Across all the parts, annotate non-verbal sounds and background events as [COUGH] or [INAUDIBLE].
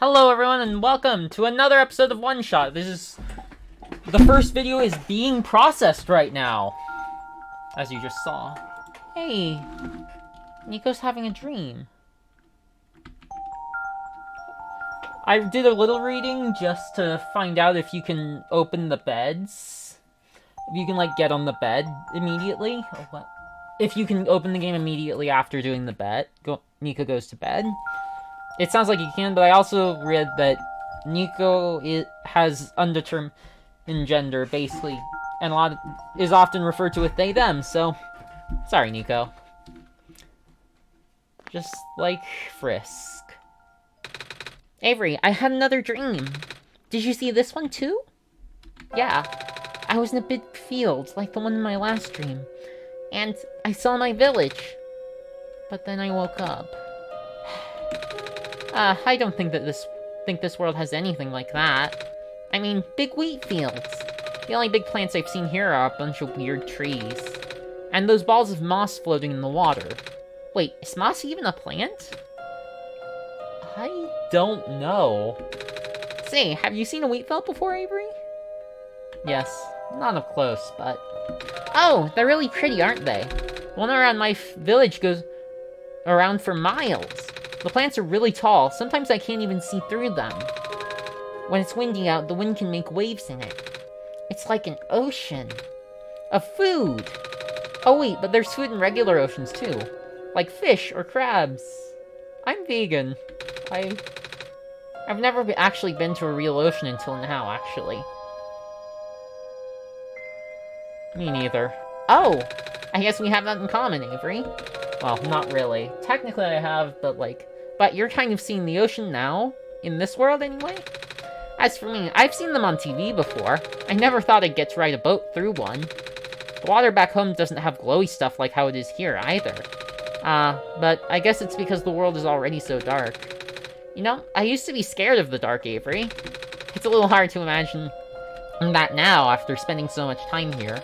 Hello everyone and welcome to another episode of OneShot. This is... The first video is being processed right now. As you just saw. Hey, Niko's having a dream. I did a little reading just to find out if you can open the beds. If you can, like, get on the bed immediately. Oh, what? If you can open the game immediately after doing the bet, go, Niko goes to bed. It sounds like you can, but I also read that Niko it has undetermined gender, basically, and a lot of, is often referred to with they them. So, sorry, Niko. Just like Frisk. Avery, I had another dream. Did you see this one too? Yeah. I was in a big field, like the one in my last dream. And I saw my village. But then I woke up. Uh, I don't think that this think this world has anything like that. I mean, big wheat fields. The only big plants I've seen here are a bunch of weird trees. And those balls of moss floating in the water. Wait, is moss even a plant? I don't know. Say, have you seen a wheat field before, Avery? Yes, not up close, but... Oh, they're really pretty, aren't they? One around my village goes around for miles. The plants are really tall, sometimes I can't even see through them. When it's windy out, the wind can make waves in it. It's like an ocean. Of food! Oh wait, but there's food in regular oceans too. Like fish or crabs. I'm vegan. I... I've never actually been to a real ocean until now, actually. Me neither. Oh! I guess we have that in common, Avery. Well, not really. Technically I have, but like... But you're kind of seeing the ocean now? In this world, anyway? As for me, I've seen them on TV before. I never thought I'd get to ride a boat through one. The water back home doesn't have glowy stuff like how it is here, either. Uh, but I guess it's because the world is already so dark. You know, I used to be scared of the dark, Avery. It's a little hard to imagine that now after spending so much time here.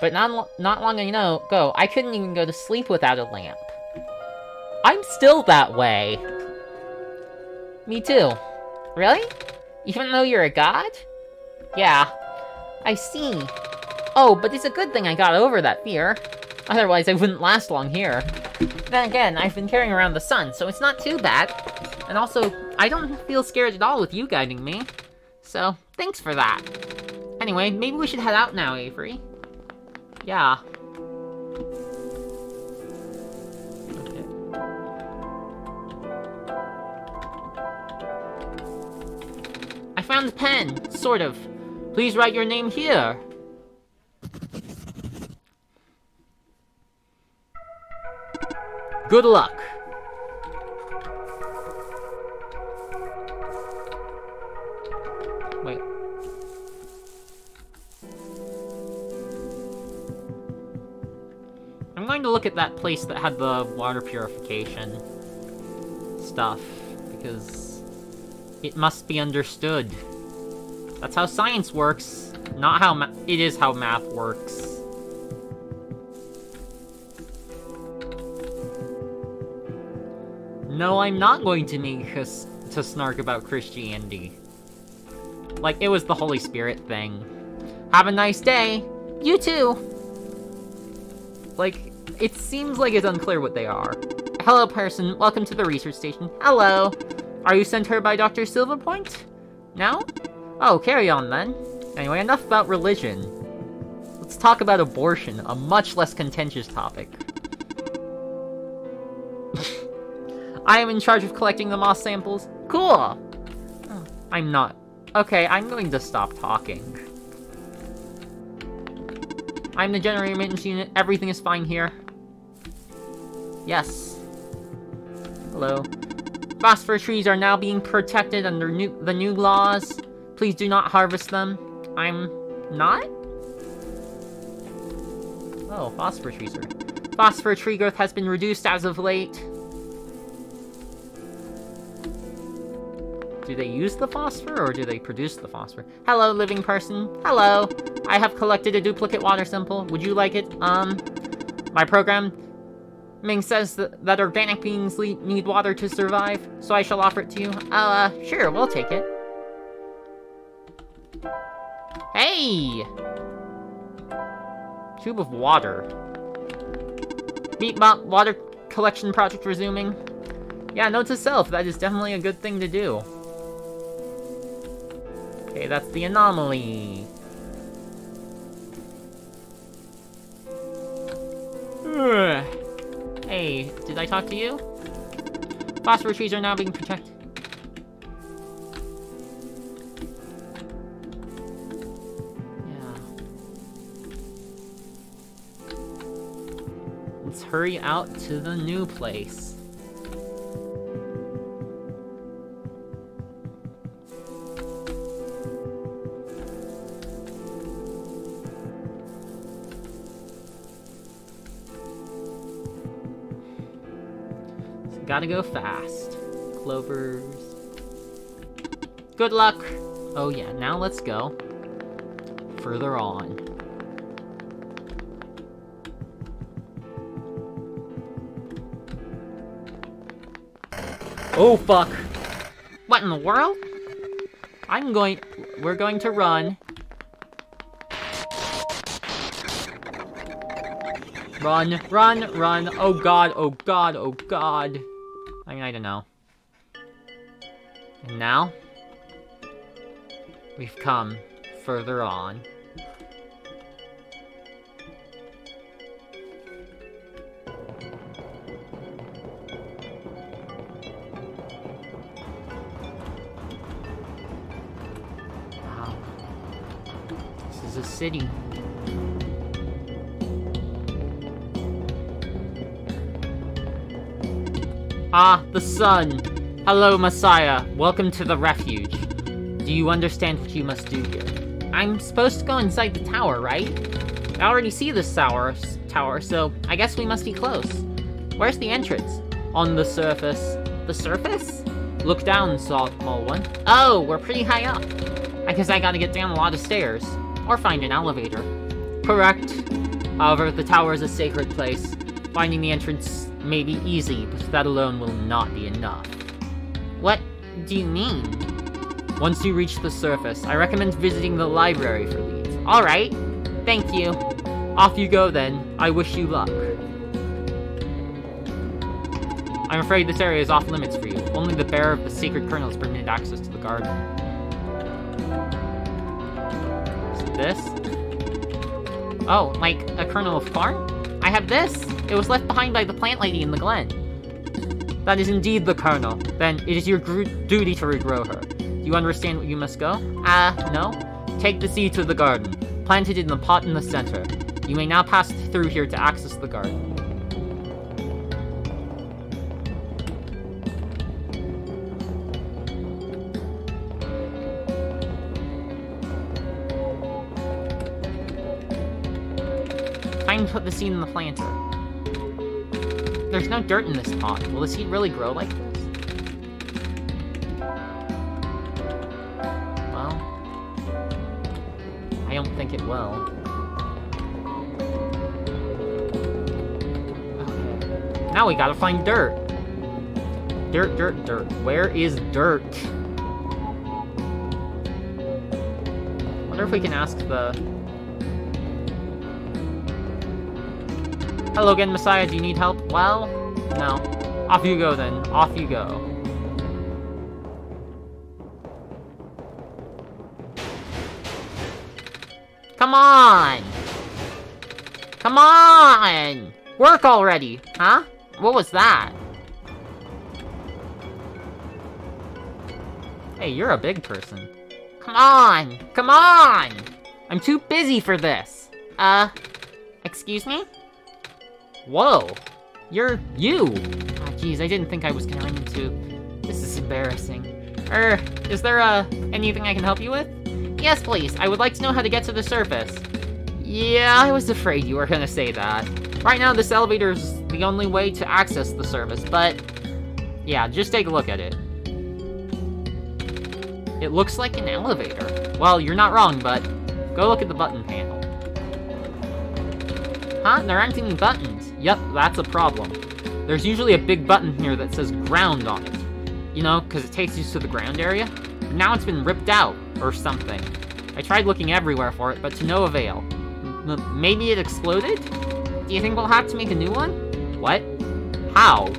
But not, not long ago, go. I couldn't even go to sleep without a lamp. I'm still that way. Me too. Really? Even though you're a god? Yeah. I see. Oh, but it's a good thing I got over that fear. Otherwise, I wouldn't last long here. Then again, I've been carrying around the sun, so it's not too bad. And also, I don't feel scared at all with you guiding me. So, thanks for that. Anyway, maybe we should head out now, Avery. Yeah. Okay. I found the pen, sort of. Please write your name here. Good luck. Look at that place that had the water purification stuff, because it must be understood. That's how science works, not how it is how math works. No, I'm not going to make us to snark about Christianity. Like, it was the Holy Spirit thing. Have a nice day! You too! Like, it seems like it's unclear what they are. Hello, person. Welcome to the research station. Hello! Are you sent here by Dr. Silverpoint? No? Oh, carry on then. Anyway, enough about religion. Let's talk about abortion, a much less contentious topic. [LAUGHS] I am in charge of collecting the moss samples. Cool! Oh, I'm not. Okay, I'm going to stop talking. I'm the generator maintenance unit. Everything is fine here. Yes. Hello. Phosphor trees are now being protected under new the new laws. Please do not harvest them. I'm not? Oh, phosphor trees are... Phosphor tree growth has been reduced as of late. Do they use the phosphor, or do they produce the phosphor? Hello, living person. Hello. I have collected a duplicate water sample. Would you like it? Um, my program Ming says that, that organic beings need water to survive, so I shall offer it to you. Uh, sure, we'll take it. Hey! Tube of water. Meatbot water collection project resuming. Yeah, note to self, that is definitely a good thing to do. Okay, that's the anomaly. Ugh. Hey, did I talk to you? Phosphor trees are now being protected. Yeah. Let's hurry out to the new place. Gotta go fast. Clovers. Good luck! Oh yeah, now let's go. Further on. Oh fuck! What in the world? I'm going- we're going to run. Run, run, run. Oh god, oh god, oh god. I don't know. And now? We've come further on. Wow. This is a city. Ah, the sun! Hello, Messiah. Welcome to the refuge. Do you understand what you must do here? I'm supposed to go inside the tower, right? I already see this tower, tower, so I guess we must be close. Where's the entrance? On the surface. The surface? Look down, small one. Oh, we're pretty high up. I guess I gotta get down a lot of stairs. Or find an elevator. Correct. However, the tower is a sacred place. Finding the entrance may be easy, but that alone will not be enough. What do you mean? Once you reach the surface, I recommend visiting the library for these. Alright. Thank you. Off you go then. I wish you luck. I'm afraid this area is off limits for you. Only the bearer of the sacred kernel is permitted access to the garden. Is this? Oh, like a kernel of corn? I have this! It was left behind by the plant lady in the glen. That is indeed the kernel. Then it is your duty to regrow her. Do you understand you must go? Ah, uh, no. Take the seed to the garden. Plant it in the pot in the center. You may now pass through here to access the garden. To put the seed in the planter. There's no dirt in this pot. Will the seed really grow like this? Well... I don't think it will. Okay. Now we gotta find dirt. Dirt, dirt, dirt. Where is dirt? wonder if we can ask the... Hello again, Messiah. Do you need help? Well, no. Off you go, then. Off you go. Come on! Come on! Work already! Huh? What was that? Hey, you're a big person. Come on! Come on! I'm too busy for this! Uh, excuse me? Whoa! You're you! Ah, jeez, I didn't think I was gonna run into... This is embarrassing. Er, is there, uh, anything I can help you with? Yes, please. I would like to know how to get to the surface. Yeah, I was afraid you were gonna say that. Right now, this elevator is the only way to access the surface, but... Yeah, just take a look at it. It looks like an elevator. Well, you're not wrong, but go look at the button panel. Huh? There aren't any buttons. Yep, that's a problem. There's usually a big button here that says ground on it. You know, because it takes you to the ground area. Now it's been ripped out, or something. I tried looking everywhere for it, but to no avail. M maybe it exploded? Do you think we'll have to make a new one? What? How?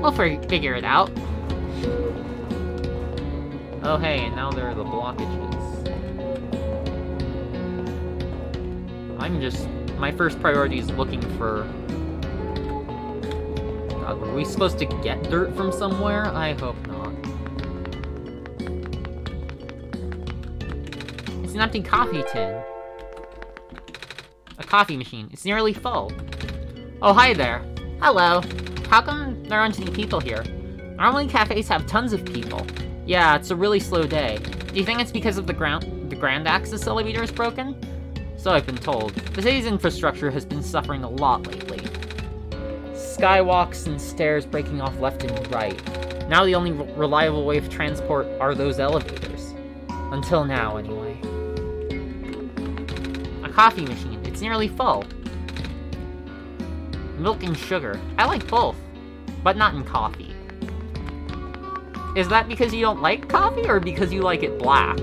We'll figure it out. Oh hey, and now there are the blockages. I'm just... My first priority is looking for... Were we supposed to get dirt from somewhere? I hope not. It's an empty coffee tin. A coffee machine. It's nearly full. Oh, hi there. Hello. How come there aren't any people here? Normally cafes have tons of people. Yeah, it's a really slow day. Do you think it's because of the ground the Grand Axis elevator is broken? So I've been told. The city's infrastructure has been suffering a lot lately. Skywalks and stairs breaking off left and right. Now the only reliable way of transport are those elevators. Until now, anyway. A coffee machine. It's nearly full. Milk and sugar. I like both, but not in coffee. Is that because you don't like coffee, or because you like it black?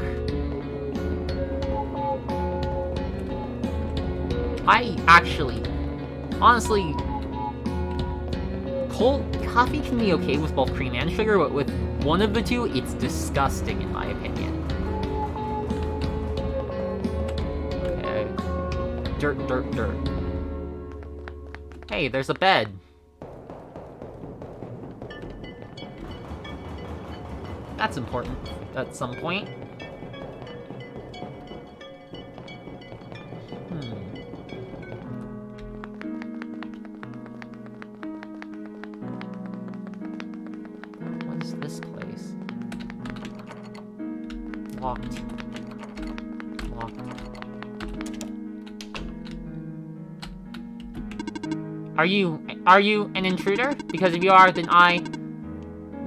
I actually, honestly, cold coffee can be okay with both cream and sugar, but with one of the two, it's disgusting in my opinion. Okay. Dirt, dirt, dirt. Hey, there's a bed. That's important at some point. Are you, are you an intruder? Because if you are, then I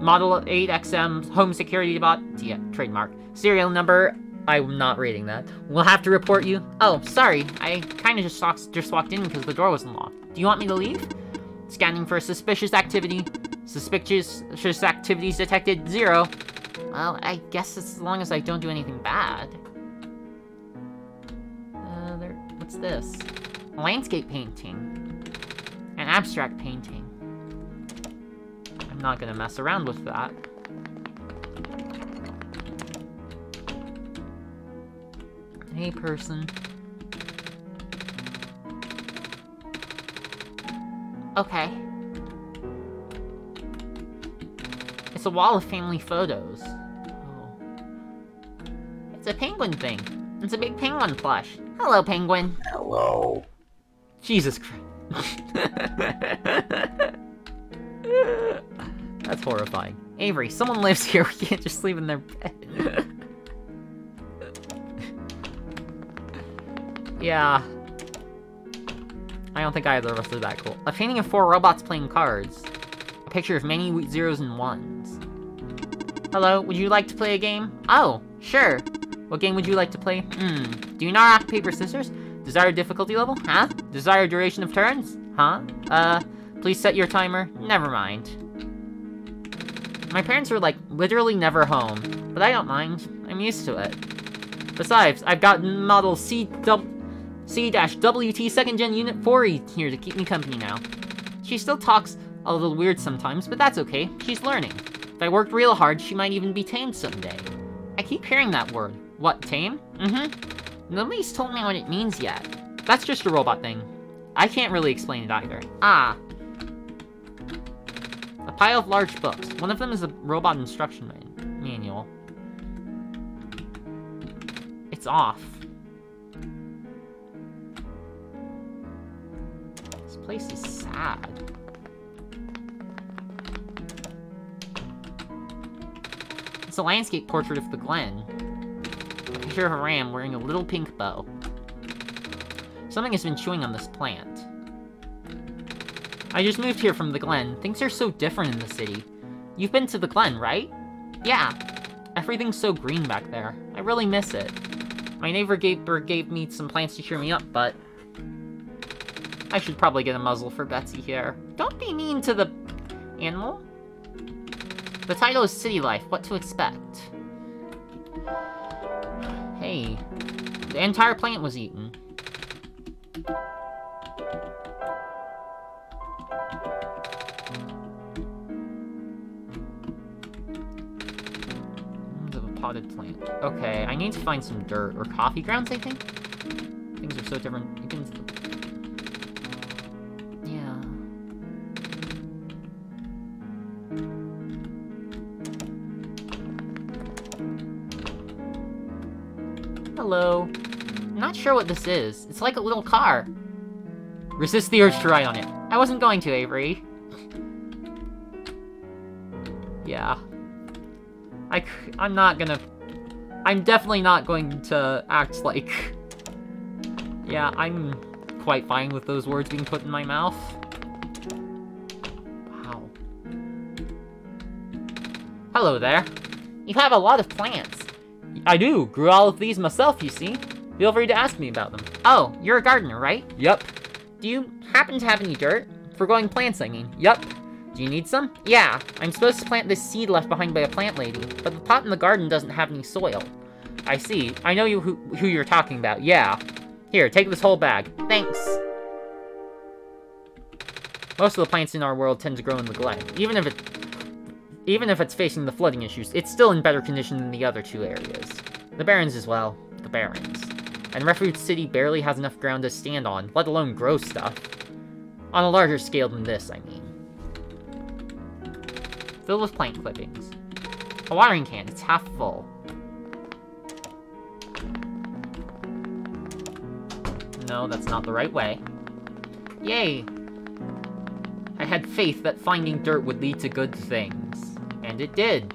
Model 8XM Home Security Bot. Yeah, trademark. Serial number. I'm not reading that. We'll have to report you. Oh, sorry. I kind of just, walked, just walked in because the door wasn't locked. Do you want me to leave? Scanning for suspicious activity. Suspicious activities detected. Zero. Well, I guess as long as I don't do anything bad. Uh, there... What's this? Landscape painting. Abstract painting. I'm not gonna mess around with that. Hey, person. Okay. It's a wall of family photos. Oh. It's a penguin thing. It's a big penguin plush. Hello, penguin. Hello. Jesus Christ. [LAUGHS] That's horrifying. Avery, someone lives here. [LAUGHS] We can't just sleep in their bed. [LAUGHS] yeah. I don't think either of us are that cool. A painting of four robots playing cards. A picture of many zeros and ones. Hello, would you like to play a game? Oh, sure. What game would you like to play? Hmm. Do you not rock, paper, scissors? Desired difficulty level? Huh? Desired duration of turns? Huh? Uh, please set your timer. Never mind. My parents are, like, literally never home, but I don't mind. I'm used to it. Besides, I've got model C-WT second gen unit 4E here to keep me company now. She still talks a little weird sometimes, but that's okay. She's learning. If I worked real hard, she might even be tamed someday. I keep hearing that word. What, tame? Mm-hmm. Nobody's told me what it means yet. That's just a robot thing. I can't really explain it either. Ah, A pile of large books. One of them is a robot instruction man manual. It's off. This place is sad. It's a landscape portrait of the Glen. Picture of a ram wearing a little pink bow. Something has been chewing on this plant. I just moved here from the Glen. Things are so different in the city. You've been to the Glen, right? Yeah. Everything's so green back there. I really miss it. My neighbor gave, er, gave me some plants to cheer me up, but... I should probably get a muzzle for Betsy here. Don't be mean to the animal. The title is City Life, what to expect. Hey, the entire plant was eaten. potted plant. Okay, I need to find some dirt or coffee grounds, I think? Things are so different. You can... sure what this is. It's like a little car. Resist the urge to ride on it. I wasn't going to, Avery. yeah. I, I'm not gonna... I'm definitely not going to act like... Yeah, I'm quite fine with those words being put in my mouth. Wow. Hello there. You have a lot of plants. I do. Grew all of these myself, you see. Feel free to ask me about them. Oh, you're a gardener, right? Yup. Do you happen to have any dirt? For going plant singing? Yup. Do you need some? Yeah, I'm supposed to plant this seed left behind by a plant lady, but the pot in the garden doesn't have any soil. I see. I know you who, who you're talking about, yeah. Here, take this whole bag. Thanks. Most of the plants in our world tend to grow in the glen. Even if it even if it's facing the flooding issues, it's still in better condition than the other two areas. The Barrens as well. The Barrens. And Refuge City barely has enough ground to stand on, let alone grow stuff. On a larger scale than this, I mean. Filled with plant clippings. A watering can, it's half full. No, that's not the right way. Yay! I had faith that finding dirt would lead to good things. And it did.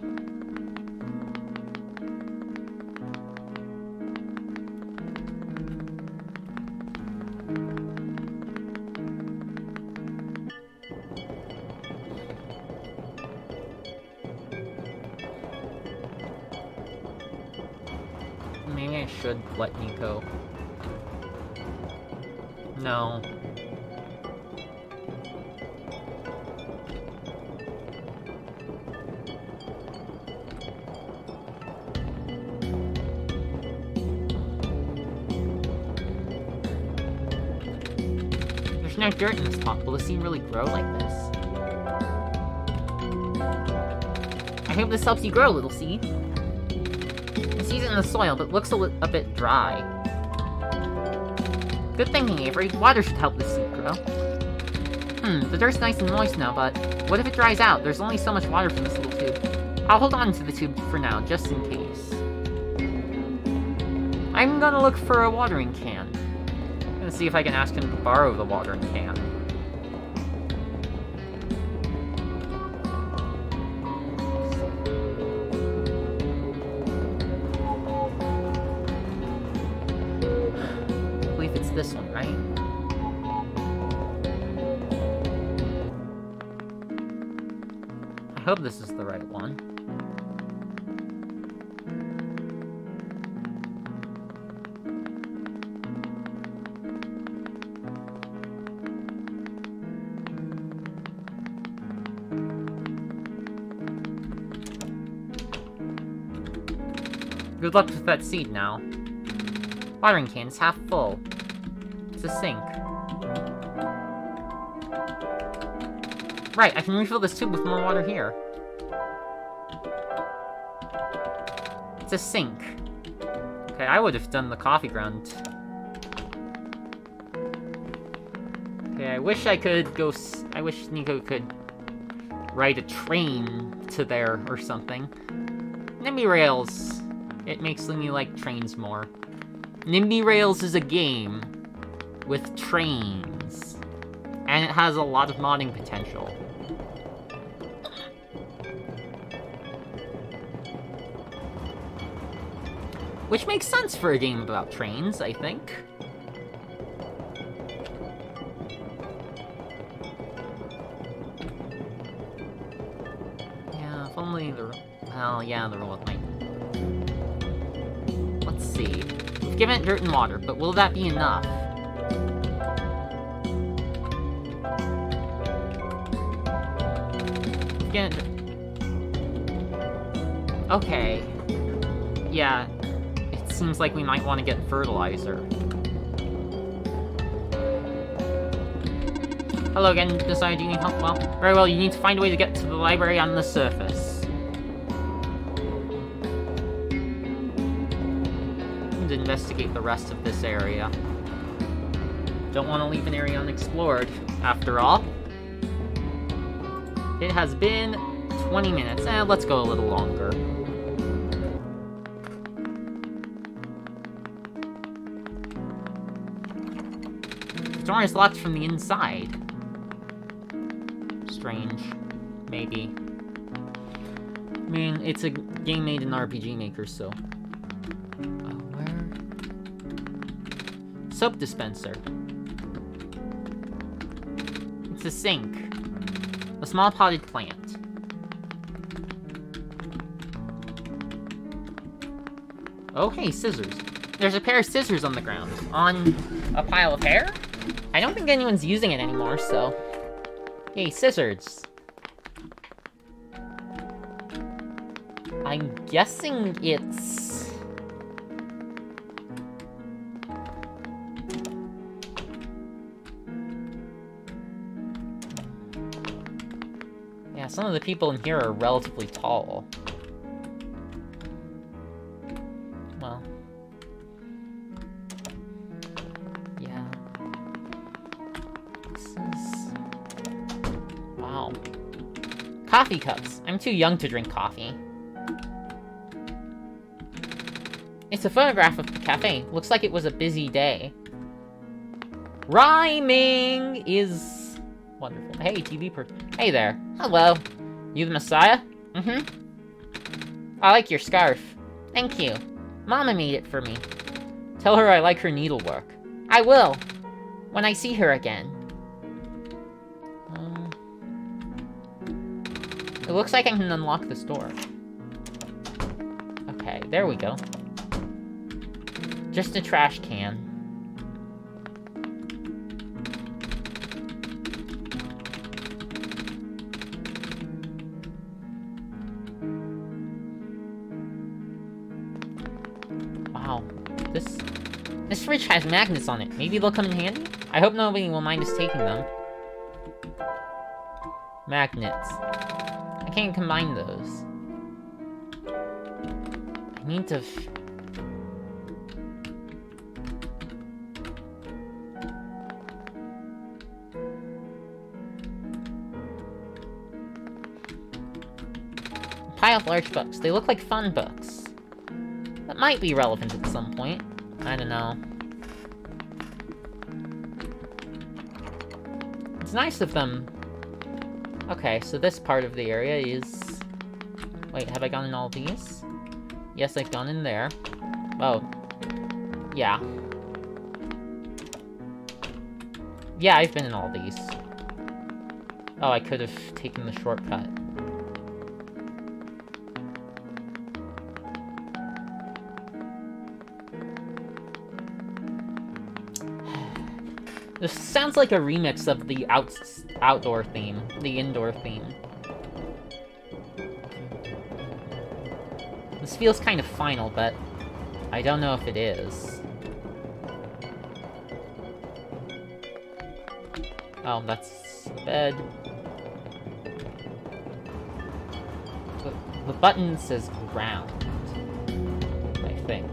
I should let Niko. No. There's no dirt in this pot. Will the scene really grow like this? I hope this helps you grow, little seed. The seed's in the soil, but looks a, a bit dry. Good thinking, Avery. Water should help this seed grow. Hmm, the dirt's nice and moist now, but what if it dries out? There's only so much water from this little tube. I'll hold on to the tube for now, just in case. I'm gonna look for a watering can. I'm gonna see if I can ask him to borrow the watering can. This one, right? I hope this is the right one. Good luck with that seed now. Watering can is half full. A sink. Right, I can refill this tube with more water here. It's a sink. Okay, I would have done the coffee ground. Okay, I wish I could go I wish Niko could ride a train to there or something. Nimby Rails. It makes me like trains more. Nimby Rails is a game with trains. And it has a lot of modding potential. Which makes sense for a game about trains, I think. Yeah, if only the... Well, yeah, the robot might... Let's see. We've given it dirt and water, but will that be enough? Okay. Yeah. It seems like we might want to get fertilizer. Hello again, decided you need help? Well, very well, you need to find a way to get to the library on the surface. And investigate the rest of this area. Don't want to leave an area unexplored, after all. It has been 20 minutes. Eh, let's go a little longer. The door is locked from the inside. Strange. Maybe. I mean, it's a game made in RPG Maker, so... Uh, where? Soap dispenser. It's a sink. A small potted plant. Hey, scissors. There's a pair of scissors on the ground. On a pile of hair? I don't think anyone's using it anymore, so... Hey, scissors. I'm guessing it's... some of the people in here are relatively tall. Well... Yeah. This is... Wow. Coffee cups. I'm too young to drink coffee. It's a photograph of the cafe. Looks like it was a busy day. Rhyming is wonderful. Hey, TV person. Hey there. Hello. You the Messiah? Mm-hmm. I like your scarf. Thank you. Mama made it for me. Tell her I like her needlework. I will. When I see her again. Um, it looks like I can unlock this door. Okay, there we go. Just a trash can. Fridge has magnets on it. Maybe they'll come in handy? I hope nobody will mind us taking them. Magnets. I can't combine those. I need to... Pile of large books. They look like fun books. That might be relevant at some point. I don't know. It's nice of them. Okay, so this part of the area is... Wait, have I gone in all these? Yes, I've gone in there. Oh. Yeah. Yeah, I've been in all these. Oh, I could have taken the shortcut. This sounds like a remix of the out outdoor theme, the indoor theme. This feels kind of final, but I don't know if it is. Oh, that's bed. The, the button says ground, I think.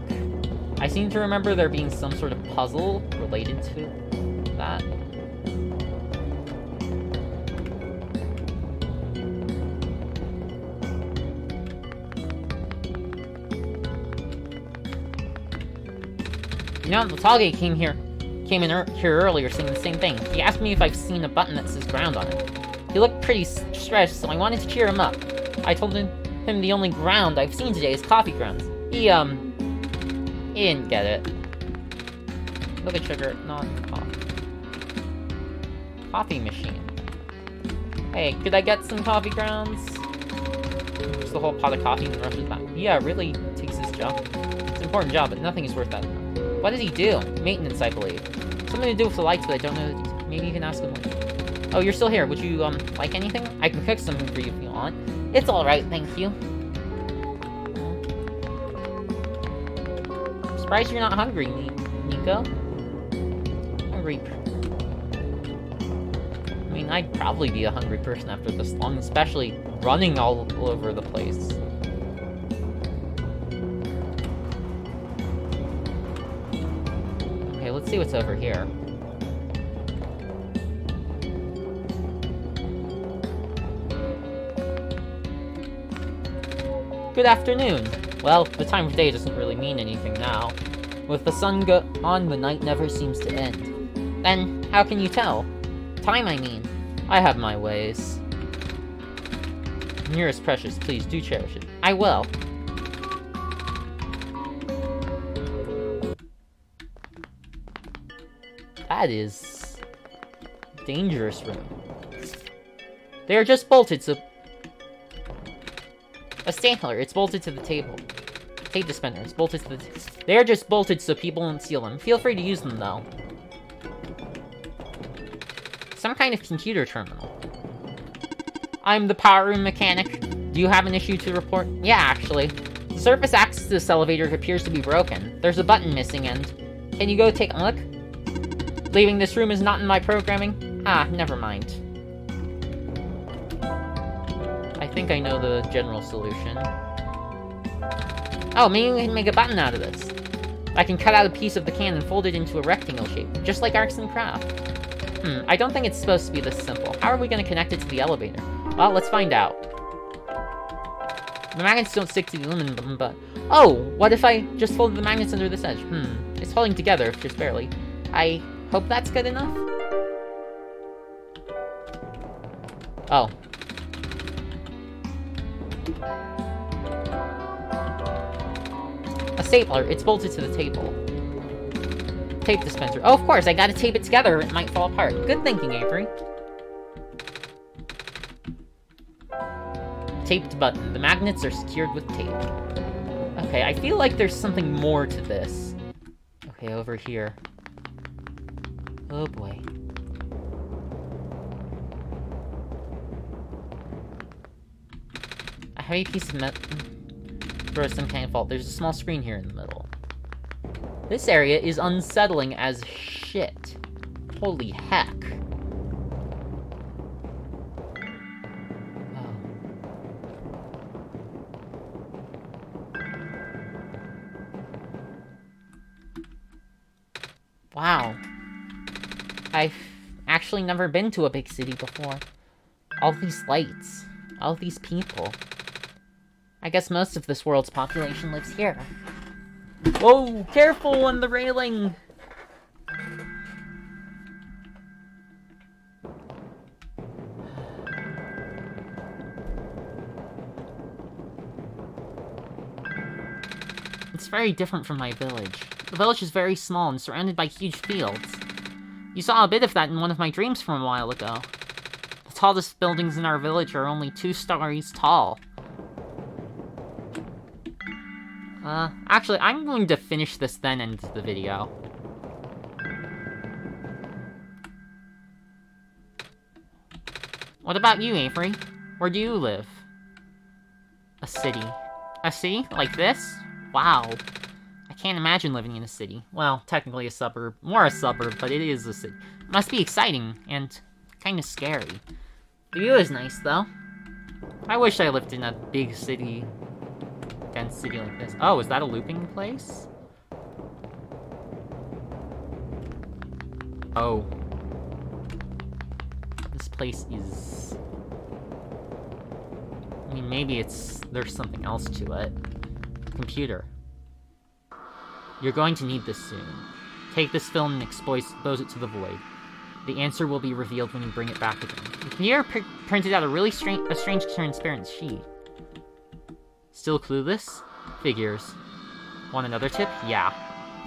I seem to remember there being some sort of puzzle related to that. You know, the Talge came here, came in er here earlier saying the same thing. He asked me if I've seen a button that says ground on it. He looked pretty stressed, so I wanted to cheer him up. I told him, him the only ground I've seen today is coffee grounds. He, um, he didn't get it. Look at sugar, not coffee. Coffee machine. Hey, could I get some coffee grounds? Just the whole pot of coffee and rushes back. Yeah, really takes his job. It's an important job, but nothing is worth that. What does he do? Maintenance, I believe. Something to do with the lights, but I don't know. Maybe you can ask him. Oh, you're still here. Would you, um, like anything? I can cook something for you if you want. It's alright, thank you. I'm surprised you're not hungry, Niko. Hungry. I'd probably be a hungry person after this long, especially running all over the place. Okay, let's see what's over here. Good afternoon. Well, the time of day doesn't really mean anything now. With the sun go on, the night never seems to end. Then, how can you tell? Time, I mean. I have my ways. Yours precious, please do cherish it. I will. That is... dangerous room. They are just bolted, so a stapler, it's bolted to the table. Tape dispenser, it's bolted to the They're just bolted so people won't steal them. Feel free to use them, though. Some kind of computer terminal. I'm the power room mechanic. Do you have an issue to report? Yeah, actually. The surface access to this elevator appears to be broken. There's a button missing and... Can you go take a look? Leaving this room is not in my programming? Ah, never mind. I think I know the general solution. Oh, maybe we can make a button out of this. I can cut out a piece of the can and fold it into a rectangle shape, just like Arts and Craft. Hmm, I don't think it's supposed to be this simple. How are we going to connect it to the elevator? Well, let's find out. The magnets don't stick to the aluminum, but... Oh, what if I just folded the magnets under this edge? Hmm, it's holding together, just barely. I hope that's good enough? Oh, a stapler. It's bolted to the table. Tape dispenser. Oh, of course, I gotta tape it together it might fall apart. Good thinking, Avery. Taped button. The magnets are secured with tape. Okay, I feel like there's something more to this. Okay, over here. Oh boy. I have a piece of metal for some kind of fault. There's a small screen here in the middle. This area is unsettling as shit. Holy heck. Wow. I've actually never been to a big city before. All these lights. All these people. I guess most of this world's population lives here. Whoa, careful on the railing! It's very different from my village. The village is very small and surrounded by huge fields. You saw a bit of that in one of my dreams from a while ago. The tallest buildings in our village are only two stories tall. Uh, actually, I'm going to finish this then and end the video. What about you, Avery? Where do you live? A city. A city? Like this? Wow. I can't imagine living in a city. Well, technically a suburb. More a suburb, but it is a city. Must be exciting, and kind of scary. The view is nice, though. I wish I lived in a big city dense city like this. Oh, is that a looping place? Oh. This place is... I mean, maybe it's... there's something else to it. Computer. You're going to need this soon. Take this film and expose it to the void. The answer will be revealed when you bring it back again. The pr printed out a really strange, a strange transparent sheet. Still clueless? Figures. Want another tip? Yeah.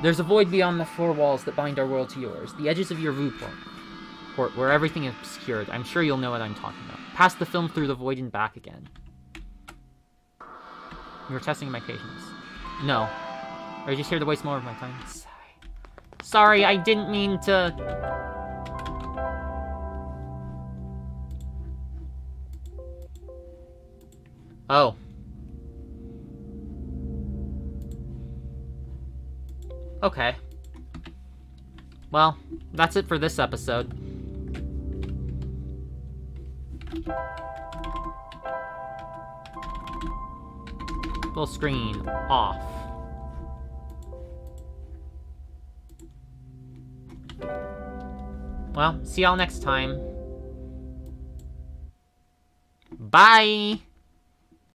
There's a void beyond the four walls that bind our world to yours, the edges of your viewport, where everything is obscured. I'm sure you'll know what I'm talking about. Pass the film through the void and back again. You're testing my patience. No. Are you just here to waste more of my time? Sorry. Sorry, I didn't mean to... Oh. Okay. Well, that's it for this episode. Full screen off. Well, see y'all next time. Bye!